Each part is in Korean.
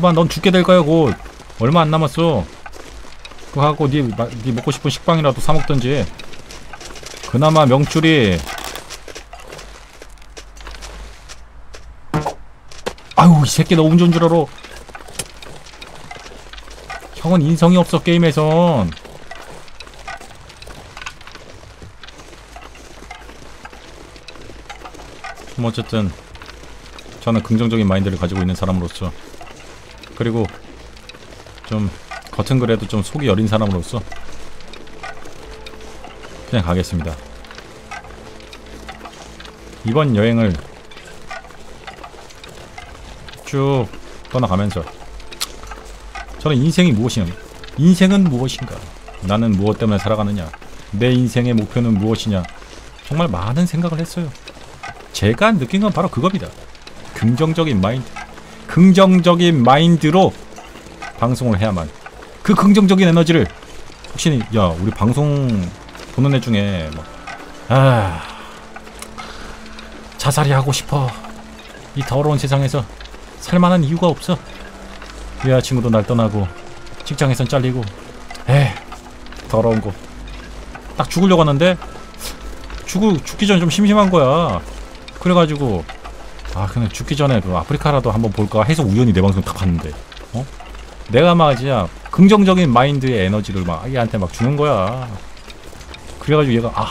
마, 넌 죽게 될 거야 곧. 얼마 안 남았어. 그거 하고 네, 마- 네 먹고 싶은 식빵이라도 사 먹던지. 그나마 명줄이. 아유 이 새끼 너 운전 줄 알아. 형은 인성이 없어 게임에선. 뭐 어쨌든 저는 긍정적인 마인드를 가지고 있는 사람으로서 그리고 좀 겉은 그래도 좀 속이 여린 사람으로서 그냥 가겠습니다. 이번 여행을 쭉 떠나가면서 저는 인생이 무엇이냐 인생은 무엇인가 나는 무엇 때문에 살아가느냐 내 인생의 목표는 무엇이냐 정말 많은 생각을 했어요. 제가 느낀 건 바로 그겁니다. 긍정적인 마인드 긍정적인 마인드로 방송을 해야만. 그 긍정적인 에너지를 혹시 야 우리 방송 보는 애 중에 뭐 아 자살이 하고 싶어. 이 더러운 세상에서 살만한 이유가 없어. 여자친구도 날 떠나고 직장에선 잘리고 에 더러운 곳. 딱 죽으려고 하는데 죽을 죽기 전에 좀 심심한 거야. 그래가지고 아 그냥 죽기 전에 그 아프리카라도 한번 볼까 해서 우연히 내 방송 다 봤는데 어? 내가 막 진짜 긍정적인 마인드의 에너지를 막 얘한테 막 주는 거야. 그래가지고 얘가 아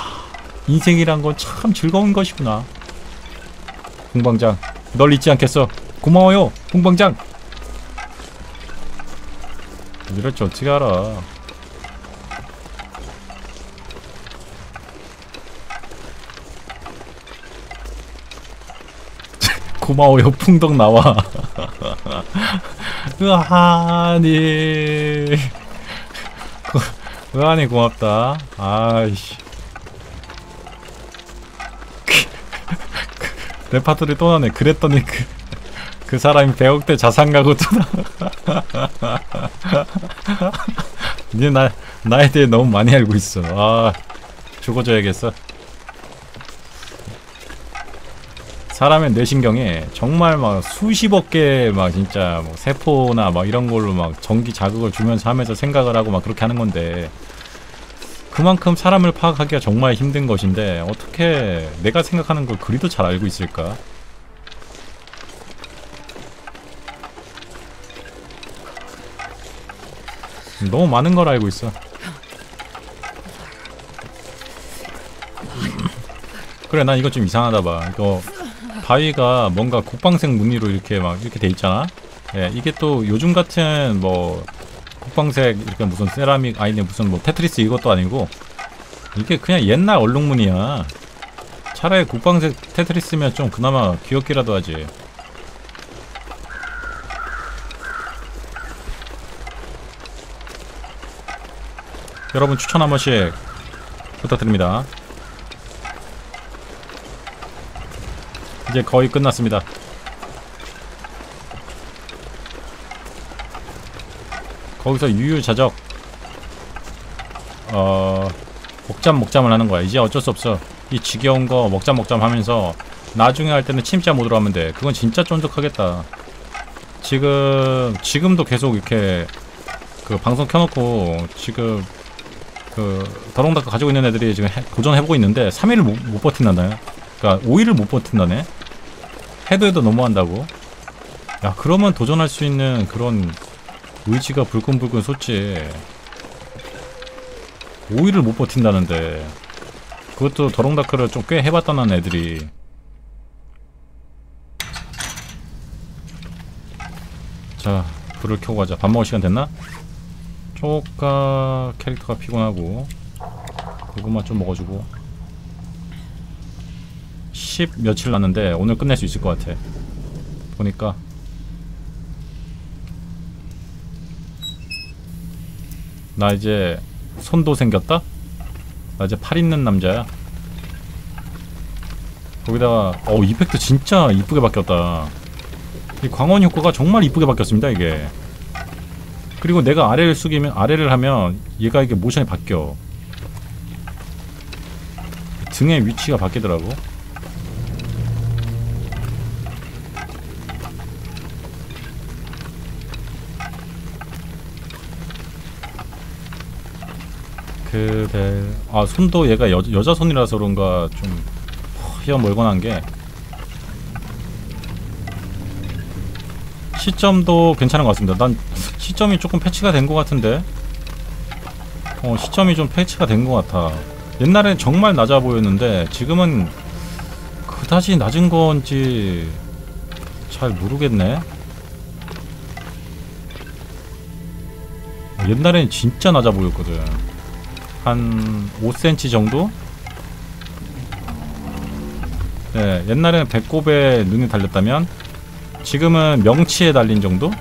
인생이란 건 참 즐거운 것이구나. 공방장 널 잊지 않겠어. 고마워요 공방장. 이럴지 어떻게 알아 고마워요. 풍덩 나와. 으하니. 으하니 고맙다. 아이씨. 레파토리 또 나네. 그랬더니 그, 그 사람이 100억 대 자산 가고 또 나. 이제 나, 나에 대해 너무 많이 알고 있어. 아 죽어줘야겠어 사람의 뇌신경에 정말 막 수십억 개 막 진짜 뭐 세포나 막 이런 걸로 막 전기 자극을 주면서 하면서 생각을 하고 막 그렇게 하는 건데 그만큼 사람을 파악하기가 정말 힘든 것인데 어떻게 내가 생각하는 걸 그리도 잘 알고 있을까? 너무 많은 걸 알고 있어. 그래 난 이거 좀 이상하다 봐. 이거 바위가 뭔가 국방색 무늬로 이렇게 막 이렇게 돼 있잖아. 예, 이게 또 요즘 같은 뭐 국방색 이렇게 무슨 세라믹 아니네 무슨 뭐 테트리스 이것도 아니고 이게 그냥 옛날 얼룩무늬야. 차라리 국방색 테트리스면 좀 그나마 귀엽기라도 하지. 여러분 추천 한 번씩 부탁드립니다. 이제 거의 끝났습니다. 거기서 유유자적 어 목잠 목잠을 하는 거야. 이제 어쩔 수 없어. 이 지겨운 거 먹잠 먹잠 하면서 나중에 할 때는 침자 모드로 하면 돼. 그건 진짜 쫀득하겠다. 지금 지금도 계속 이렇게 그 방송 켜놓고 지금 그 더롱다크 가지고 있는 애들이 지금 해, 도전해보고 있는데 3일을 못, 못 버틴다네. 그러니까 5일을 못 버틴다네. 해도 너무한다고. 야 그러면 도전할 수 있는 그런 의지가 불끈불끈 솟지. 5일을 못 버틴다는데 그것도 더롱다크를 좀 꽤 해봤다는 애들이 자 불을 켜고 가자 밥 먹을 시간 됐나? 쪼까 캐릭터가 피곤하고 이것만 좀 먹어주고 10 며칠 났는데 오늘 끝낼 수 있을 것 같아. 보니까. 나 이제 손도 생겼다? 나 이제 팔 있는 남자야. 거기다가 어 이펙트 진짜 이쁘게 바뀌었다. 이 광원 효과가 정말 이쁘게 바뀌었습니다 이게. 그리고 내가 아래를 숙이면 아래를 하면 얘가 이게 모션이 바뀌어. 등의 위치가 바뀌더라고 그대 아 손도 얘가 여, 여자 손이라서 그런가 좀 휘어 멀건한 게 시점도 괜찮은 것 같습니다. 난 시점이 조금 패치가 된 것 같은데 어 시점이 좀 패치가 된 것 같아. 옛날엔 정말 낮아 보였는데 지금은 그다지 낮은 건지 잘 모르겠네. 옛날엔 진짜 낮아 보였거든. 한 5cm 정도? 네, 옛날에는 배꼽에 눈이 달렸다면 지금은 명치에 달린 정도?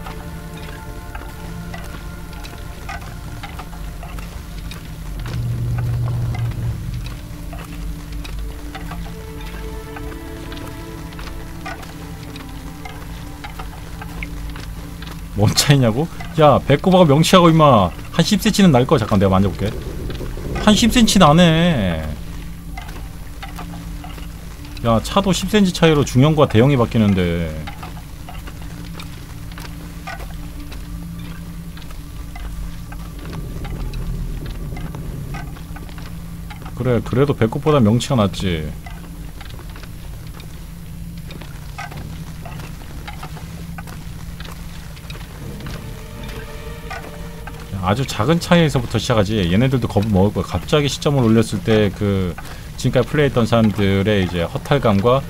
뭔 차이냐고? 야 배꼽하고 명치하고 임마 한 10cm는 날 거 잠깐 내가 만져볼게 한 10cm 나네. 야 차도 10cm 차이로 중형과 대형이 바뀌는데. 그래 그래도 배꼽보다 명치가 낫지 아주 작은 차이에서부터 시작하지. 얘네들도 겁을 먹을 거야. 갑자기 시점을 올렸을 때 그 지금까지 플레이했던 사람들의 이제 허탈감과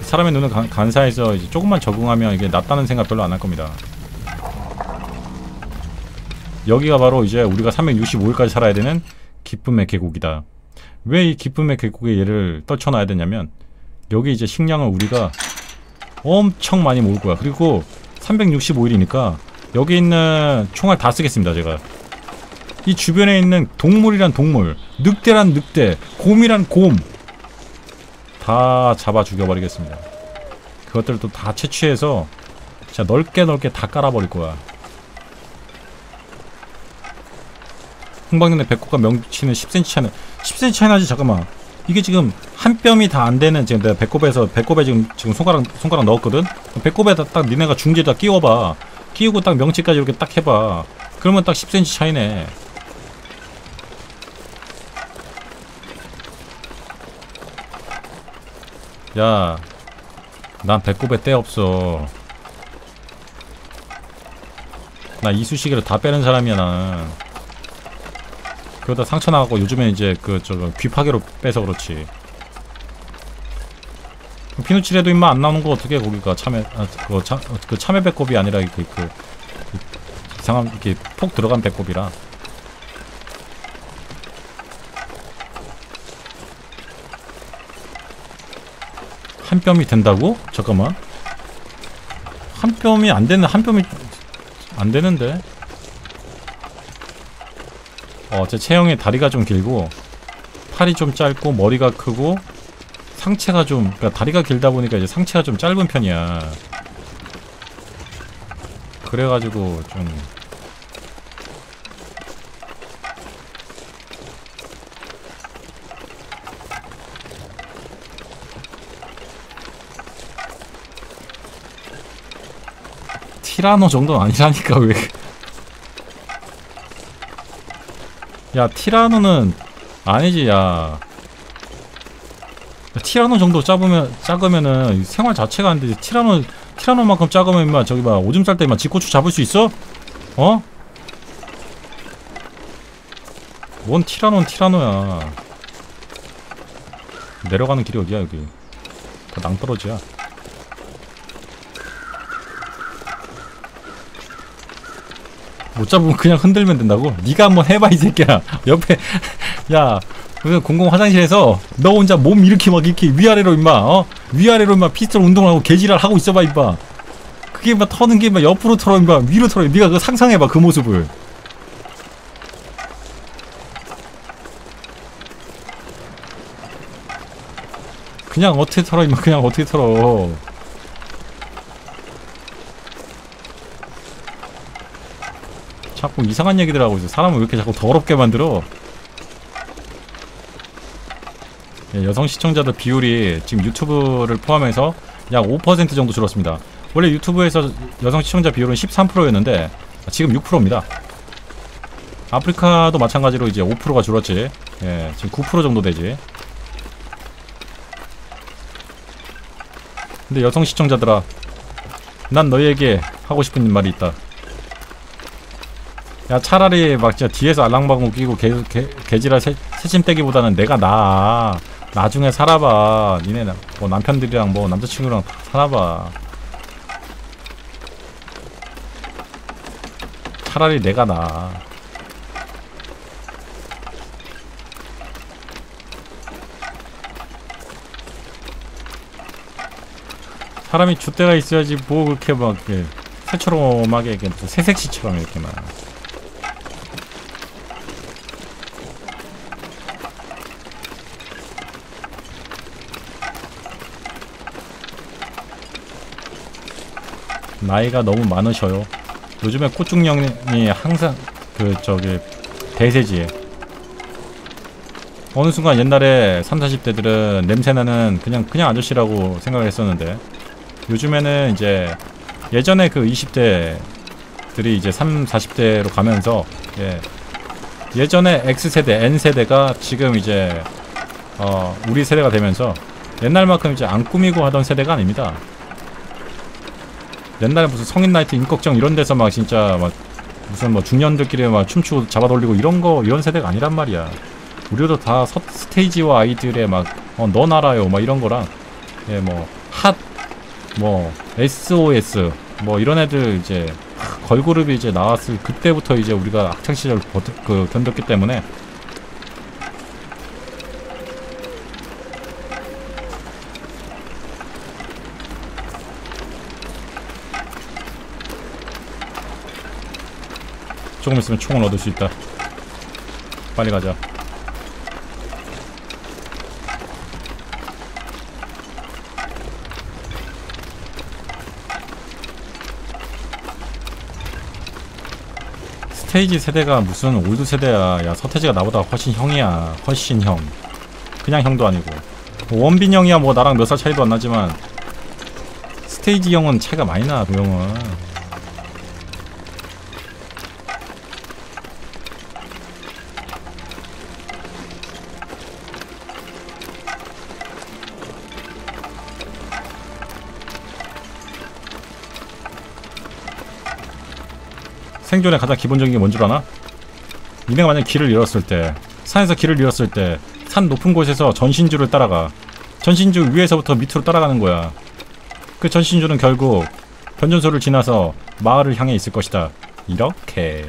사람의 눈을 간- 간사해서 이제 조금만 적응하면 이게 낫다는 생각 별로 안 할 겁니다. 여기가 바로 이제 우리가 365일까지 살아야 되는 기쁨의 계곡이다. 왜 이 기쁨의 계곡에 얘를 떨쳐놔야 되냐면 여기 이제 식량을 우리가 엄청 많이 모을 거야. 그리고 365일이니까 여기 있는 총알 다 쓰겠습니다 제가. 이 주변에 있는 동물이란 동물 늑대란 늑대 곰이란 곰 다 잡아 죽여버리겠습니다. 그것들을 또다 채취해서 진짜 넓게 넓게 다 깔아버릴 거야. 홍박년의 배꼽과 명치는 10cm 차이는 10cm 차이 나지? 잠깐만. 이게 지금 한 뼘이 다 안 되는 지금 내가 배꼽에서 배꼽에 지금 지금 손가락 손가락 넣었거든? 배꼽에다 딱 니네가 중지에다 끼워봐 끼우고 딱 명치까지 이렇게 딱 해봐 그러면 딱 10cm 차이네 야, 난 배꼽에 때 없어. 나 이쑤시개로 다 빼는 사람이야, 나는. 그러다 상처 나갖고 요즘에 이제 그, 저거, 귀파개로 빼서 그렇지. 피누칠해도 임마 안 나오는 거 어떻게 거기가 참외, 아, 그거 참, 어, 그 참외 배꼽이 아니라 그, 그, 그 이상한, 이렇게 폭 들어간 배꼽이라. 한 뼘이 된다고? 잠깐만. 한 뼘이 안 되는 한 뼘이 안 되는데. 어, 제 체형의 다리가 좀 길고 팔이 좀 짧고 머리가 크고 상체가 좀 그러니까 다리가 길다 보니까 이제 상체가 좀 짧은 편이야. 그래가지고 좀 티라노 정도는 아니라니까 왜? 야 티라노는 아니지 야. 티라노 정도 작으면 작으면은 생활 자체가 안 되지. 티라노 티라노만큼 작으면 임마 저기 봐 오줌 쌀때 임마 지고추 잡을 수 있어? 어? 뭔 티라노는 티라노야. 내려가는 길이 어디야 여기? 다 낭떠러지야. 못 잡으면 그냥 흔들면 된다고? 네가 한번 해봐 이 새끼야 옆에 야 무슨 공공 화장실에서 너 혼자 몸 이렇게 막 이렇게 위아래로 임마 어? 위아래로 임마 피스톨 운동을 하고 개지랄 하고 있어봐 임마 그게 막 터는 게 임마 옆으로 털어 임마 위로 털어 네가 그거 상상해봐 그 모습을 그냥 어떻게 털어 임마 그냥 어떻게 털어 자꾸 이상한 얘기들 하고 있어. 사람을 왜 이렇게 자꾸 더럽게 만들어? 예, 여성 시청자들 비율이 지금 유튜브를 포함해서 약 5% 정도 줄었습니다. 원래 유튜브에서 여성 시청자 비율은 13%였는데 지금 6%입니다. 아프리카도 마찬가지로 이제 5%가 줄었지. 예, 지금 9% 정도 되지. 근데 여성 시청자들아, 난 너희에게 하고 싶은 말이 있다. 야 차라리 막 진짜 뒤에서 알랑방 웃기고 개, 개, 개지랄 새, 새침 떼기보다는 내가 나아 나중에 살아봐. 니네 나- 뭐 남편들이랑 뭐 남자친구랑 다 살아봐. 차라리 내가 나아 사람이 줏대가 있어야지 뭐 그렇게 막 이렇게 새초롬하게 이렇게 새색시처럼 이렇게 막 나이가 너무 많으셔요. 요즘에 꽃중령이 항상 그 저기 대세지. 어느 순간 옛날에 3, 40대들은 냄새나는 그냥 그냥 아저씨라고 생각을 했었는데 요즘에는 이제 예전에 그 20대들이 이제 3, 40대로 가면서 예. 예전에 X세대, N세대가 지금 이제 어 우리 세대가 되면서 옛날만큼 이제 안 꾸미고 하던 세대가 아닙니다. 옛날에 무슨 성인 나이트 임꺽정 이런 데서 막 진짜 막 무슨 뭐 중년들끼리 막 춤추고 잡아돌리고 이런 거 이런 세대가 아니란 말이야. 우리도 다 서, 스테이지와 아이들의 막어너 알아요 막 이런 거랑 예 뭐 핫 뭐 SOS 뭐 이런 애들 이제 걸그룹이 이제 나왔을 그때부터 이제 우리가 학창 시절 그 견뎠기 때문에 조금 있으면 총을 얻을 수 있다. 빨리 가자. 서태지 세대가 무슨 old 세대야. 야, 서태지가 나보다 훨씬 형이야. 훨씬 형. 그냥 형도 아니고. 뭐 원빈 형이야 뭐 나랑 몇 살 차이도 안 나지만 서태지 형은 차이가 많이 나, 그 형은. 생존의 가장 기본적인 게 뭔 줄 아나? 니네가 만약 길을 잃었을 때 산에서 길을 잃었을 때 산 높은 곳에서 전신주를 따라가. 전신주 위에서부터 밑으로 따라가는 거야. 그 전신주는 결국 변전소를 지나서 마을을 향해 있을 것이다. 이렇게.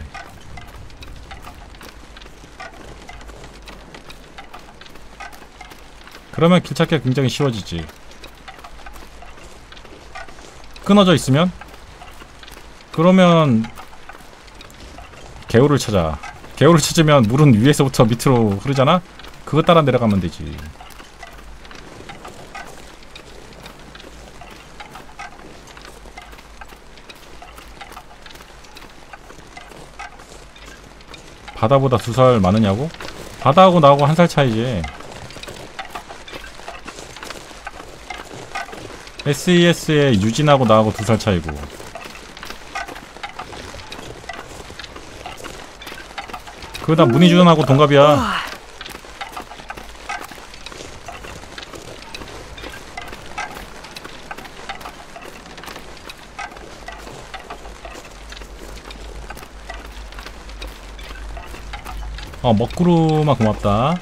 그러면 길 찾기가 굉장히 쉬워지지. 끊어져 있으면? 그러면 개울을 찾아. 개울을 찾으면 물은 위에서부터 밑으로 흐르잖아? 그거 따라 내려가면 되지. 바다보다 두 살 많으냐고? 바다하고 나하고 한 살 차이지. SES의 유진하고 나하고 두 살 차이고. 그거 다 문희준하고 동갑이야. 어, 먹구루만 고맙다.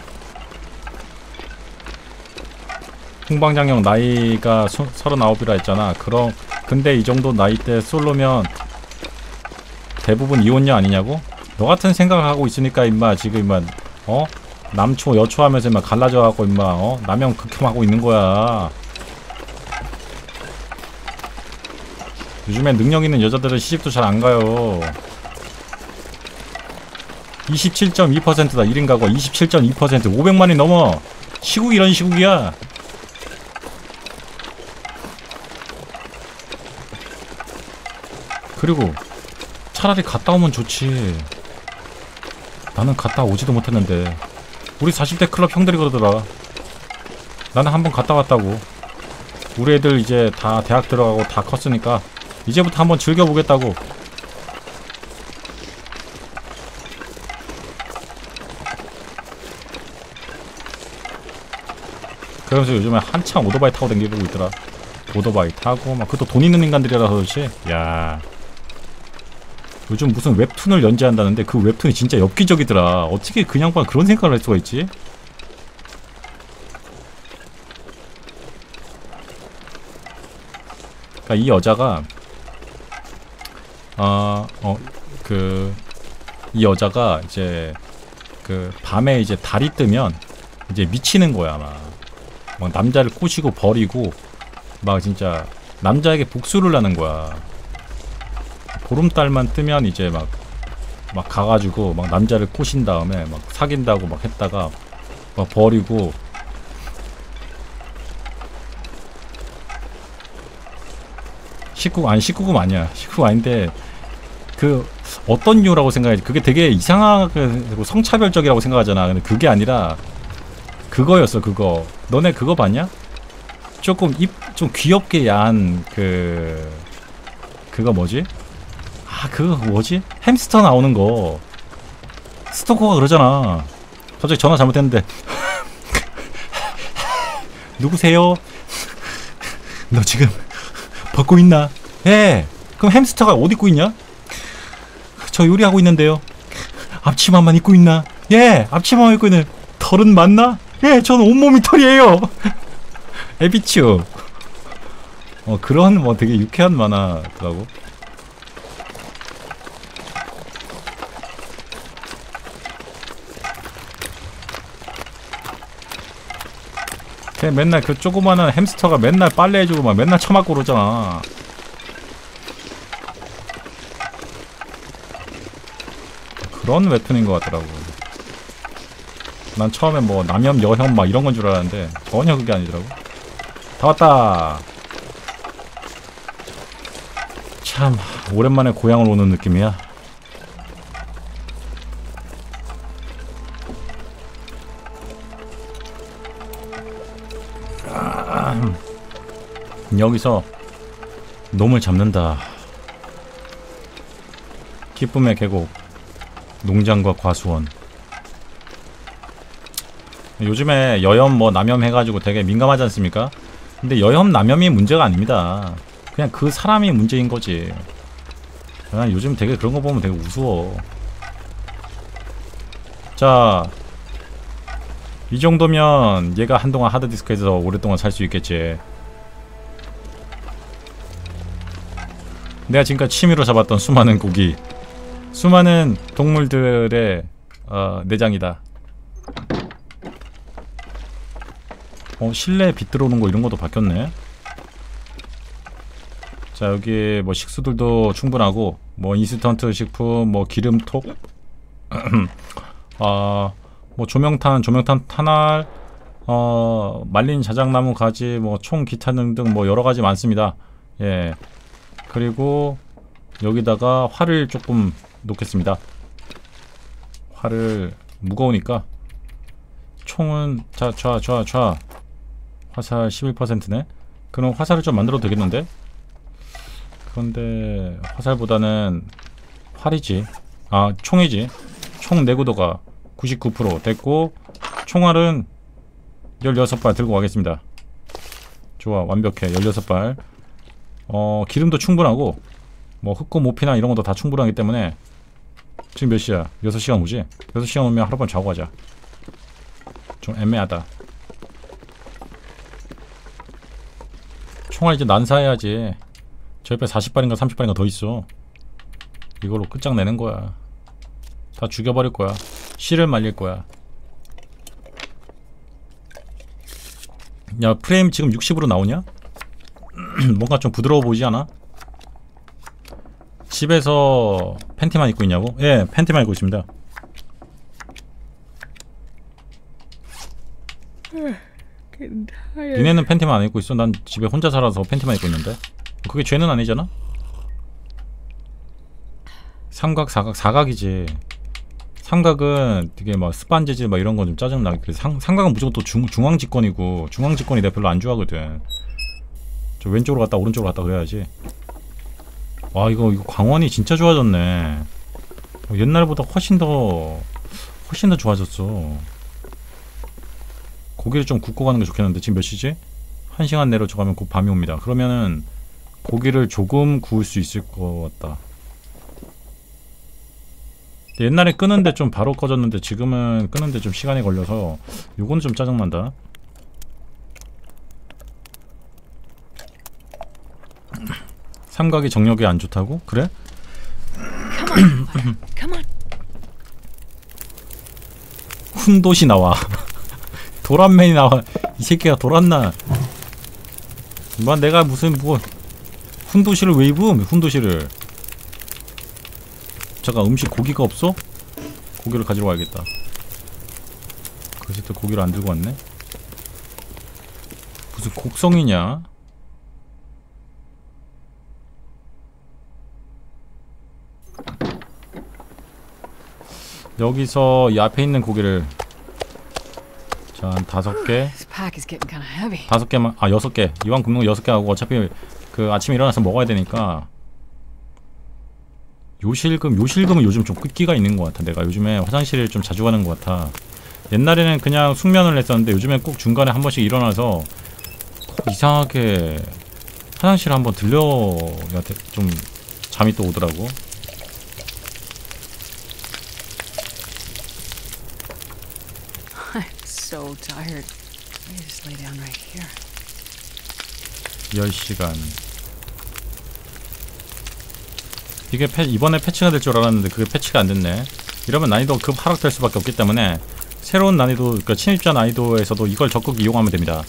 홍방장형 나이가 서, 39이라 했잖아. 그럼, 근데 이 정도 나이 때 솔로면 대부분 이혼녀 아니냐고? 너 같은 생각을 하고 있으니까 임마 지금 임마 어? 남초 여초 하면서 임마 갈라져 갖고 임마 어? 남형 극혐하고 있는 거야. 요즘에 능력 있는 여자들은 시집도 잘 안 가요. 27.2%다. 1인 가구가 27.2% 500만이 넘어. 시국 이런 시국이야. 그리고 차라리 갔다 오면 좋지 나는 갔다 오지도 못했는데. 우리 40대 클럽 형들이 그러더라. 나는 한번 갔다 왔다고. 우리 애들 이제 다 대학 들어가고 다 컸으니까 이제부터 한번 즐겨보겠다고. 그러면서 요즘에 한창 오토바이 타고 댕기고 있더라. 오토바이 타고 막 그것도 돈 있는 인간들이라서 그렇지. 야. 요즘 무슨 웹툰을 연재한다는데 그 웹툰이 진짜 엽기적이더라 어떻게 그 양반 그런 생각을 할 수가 있지 그러니까 이 여자가 아, 어, 그, 이 여자가 이제, 그, 밤에 이제 달이 뜨면, 이제 미치는 거야, 막. 막 남자를 꼬시고 버리고, 막 진짜, 남자에게 복수를 하는 거야. 보름달만 뜨면 이제 막, 막 가가지고, 막 남자를 꼬신 다음에, 막 사귄다고 막 했다가, 막 버리고, 식구 아니 식구금 아니야. 식구 아닌데 그 어떤 이유라고 생각해? 그게 되게 이상하고 성차별적이라고 생각하잖아. 근데 그게 아니라 그거였어 그거. 너네 그거 봤냐? 조금 입 좀 귀엽게 야한 그 그거 뭐지 아 그거 뭐지 햄스터 나오는 거 스토커가 그러잖아 갑자기 전화 잘못했는데 누구세요 너 지금 벗고 있나? 예. 그럼 햄스터가 옷 입고 있냐? 저 요리하고 있는데요. 앞치마만 입고 있나? 예. 앞치마만 입고 있는 털은 맞나? 예. 저는 온몸이 털이에요. 에비츄. 어 그런 뭐 되게 유쾌한 만화더라고. 걔 맨날 그 조그마한 햄스터가 맨날 빨래해주고 막 맨날 처맞고 그러잖아. 그런 웹툰인 것 같더라고. 난 처음에 뭐 남혐, 여혐 막 이런 건 줄 알았는데 전혀 그게 아니더라고. 다 왔다. 참 오랜만에 고향을 오는 느낌이야. 여기서 놈을 잡는다. 기쁨의 계곡, 농장과 과수원. 요즘에 여염 뭐 남염 해가지고 되게 민감하지 않습니까? 근데 여염 남염이 문제가 아닙니다. 그냥 그 사람이 문제인 거지. 난 요즘 되게 그런 거 보면 되게 우스워. 자, 이 정도면 얘가 한동안 하드디스크에서 오랫동안 살 수 있겠지. 내가 지금까지 취미로 잡았던 수많은 고기. 수많은 동물들의 어, 내장이다. 어 실내 빛 들어오는 거 이런 것도 바뀌었네. 자 여기 뭐 식수들도 충분하고 뭐 인스턴트 식품 뭐 기름톡. 아뭐 조명탄 조명탄 탄알 어 말린 자작나무 가지 뭐 총 기타 등등 뭐 여러 가지 많습니다. 예 그리고 여기다가 활을 조금 놓겠습니다. 활을 무거우니까 총은 자, 좌, 좌, 좌 화살 11%네. 그럼 화살을 좀 만들어도 되겠는데? 그런데 화살보다는 활이지. 아, 총이지. 총 내구도가 99% 됐고 총알은 16발 들고 가겠습니다. 좋아, 완벽해. 16발. 어 기름도 충분하고 뭐 흑고 모피나 이런 것도 다 충분하기 때문에 지금 몇 시야? 6시간 오지? 6시간 오면 하룻밤 자고 가자. 좀 애매하다. 총알 이제 난사해야지. 저 옆에 40발인가 30발인가 더 있어. 이걸로 끝장내는 거야. 다 죽여버릴 거야. 씨를 말릴 거야. 야 프레임 지금 60으로 나오냐? 뭔가 좀 부드러워 보이지 않아? 집에서 팬티만 입고 있냐고? 예, 팬티만 입고 있습니다. 니네는 팬티만 안 입고 있어? 난 집에 혼자 살아서 팬티만 입고 있는데 그게 죄는 아니잖아? 삼각, 사각, 사각이지 삼각은 되게 막 스판 재질 막 이런 거좀 짜증나 그래 삼각은 무조건 또 중, 중앙 직권이고 중앙 직권이 내가 별로 안 좋아하거든 저 왼쪽으로 갔다 오른쪽으로 갔다 그래야지 와 이거 이거 광원이 진짜 좋아졌네 옛날보다 훨씬 더 훨씬 더 좋아졌어 고기를 좀 굽고 가는 게 좋겠는데 지금 몇 시지? 한 시간 내로 저 가면 곧 밤이 옵니다. 그러면은 고기를 조금 구울 수 있을 것 같다. 옛날에 끄는데 좀 바로 꺼졌는데 지금은 끄는데 좀 시간이 걸려서 요건 좀 짜증난다. 삼각이 정력에 안 좋다고? 그래? 훈도시 나와. 도란맨이 나와. 이 새끼가 돌았나? 뭐 내가 무슨 뭐 훈도시를 왜 입음? 훈도시를. 잠깐 음식 고기가 없어? 고기를 가지러 와야겠다. 그래서 또 고기를 안 들고 왔네. 무슨 곡성이냐? 여기서 이 앞에 있는 고기를 자, 한 다섯 개. 다섯 개만, 아 여섯 개. 이왕 굽는 거 여섯 개 하고 어차피 그 아침에 일어나서 먹어야 되니까 요실금, 요실금은 요즘 좀 끄기가 있는 것 같아. 내가 요즘에 화장실을 좀 자주 가는 것 같아. 옛날에는 그냥 숙면을 했었는데 요즘에 꼭 중간에 한 번씩 일어나서 꼭 이상하게 화장실 한번 들려야 돼. 좀 잠이 또 오더라고. So tired. I just lay down right here. 10시간 이게 패, 이번에 패치가 될 줄 알았는데 그게 패치가 안 됐네 이러면 난이도 급 하락될 수밖에 없기 때문에 새로운 난이도 그러니까 침입자 난이도에서도 이걸 적극 이용하면 됩니다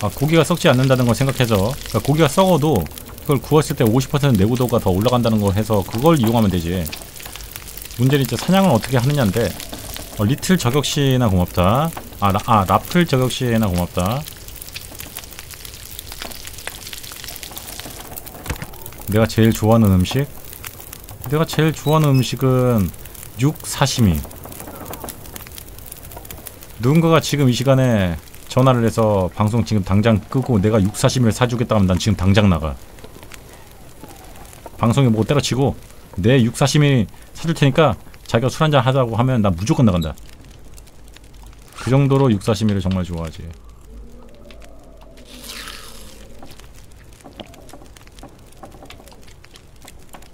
아 고기가 썩지 않는다는 걸 생각해서 그러니까 고기가 썩어도 그걸 구웠을 때 50% 내구도가 더 올라간다는 걸 해서 그걸 이용하면 되지 문제는 이제 사냥을 어떻게 하느냐인데 어, 리틀 저격시나 고맙다 아, 라, 아 라플 저격시나 고맙다 내가 제일 좋아하는 음식? 내가 제일 좋아하는 음식은 육 사시미. 누군가가 지금 이 시간에 전화를 해서 방송 지금 당장 끄고 내가 육 사시미를 사주겠다 하면 난 지금 당장 나가. 방송에 뭐 때려치고 내 육 사시미 사줄 테니까 자기가 술 한잔 하자고 하면 난 무조건 나간다. 그 정도로 육 사시미를 정말 좋아하지.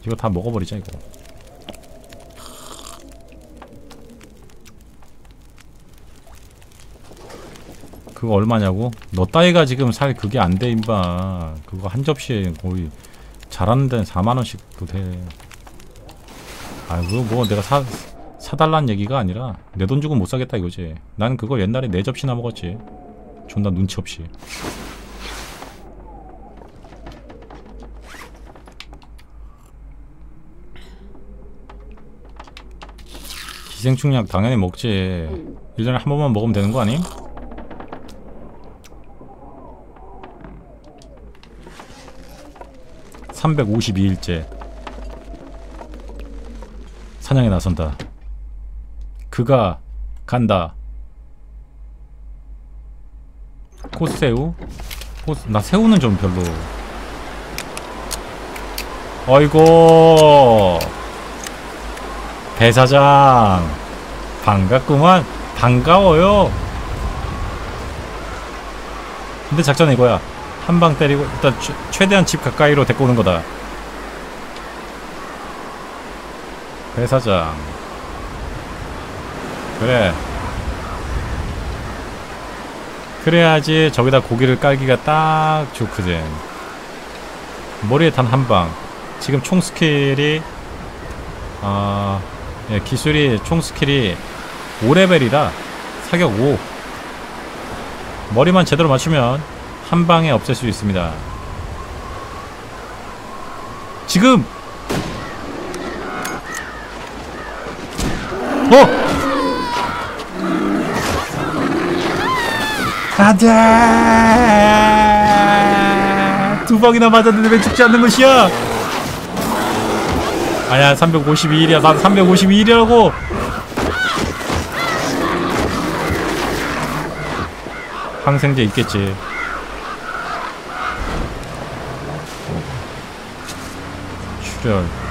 이거 다 먹어버리자 이거 그거 얼마냐고? 너 따위가 지금 살 그게 안 돼 임마 그거 한 접시에 거의 잘하는 데는 4만원씩도 돼 아이고 뭐 내가 사 사달란 얘기가 아니라 내 돈 주고 못 사겠다 이거지. 난 그걸 옛날에 네 접시나 먹었지. 존나 눈치 없이. 기생충 약 당연히 먹지. 1년에 한 번만 먹으면 되는 거 아님? (352일째) 사냥에 나선다. 그가 간다. 코새우? 코스... 나 새우는 좀 별로. 어이고 대사장. 반갑구만. 반가워요. 근데 작전은 이거야. 한 방 때리고 일단 최, 최대한 집 가까이로 데리고 오는 거다 대사장. 그래. 그래야지 저기다 고기를 깔기가 딱 좋거든. 머리에 단 한 방. 지금 총 스킬이 아 예, 기술이 총 스킬이 5레벨이라 사격 5 머리만 제대로 맞추면 한 방에 없앨 수 있습니다. 지금 어! 안돼! 두 방이나 맞았는데 왜 죽지 않는 것이야? 아야 352일이야. 난 352일이라고. 항생제 있겠지. 출혈